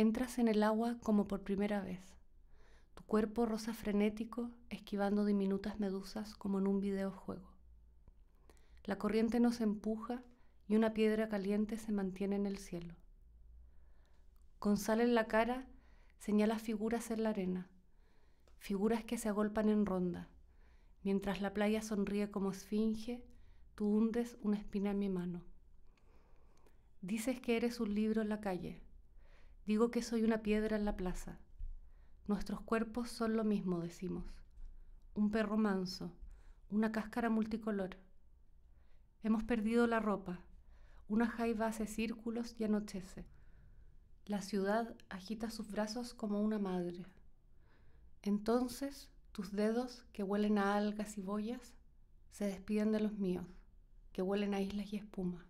Entras en el agua como por primera vez. Tu cuerpo rosa frenético, esquivando diminutas medusas como en un videojuego. La corriente nos empuja y una piedra caliente se mantiene en el cielo. Con sal en la cara, señalas figuras en la arena, figuras que se agolpan en ronda. Mientras la playa sonríe como esfinge, tú hundes una espina en mi mano. Dices que eres un libro en la calle. Digo que soy una piedra en la plaza. Nuestros cuerpos son lo mismo, decimos. Un perro manso, una cáscara multicolor. Hemos perdido la ropa. Una jaiba hace círculos y anochece. La ciudad agita sus brazos como una madre. Entonces tus dedos, que huelen a algas y boyas, se despiden de los míos, que huelen a islas y espuma.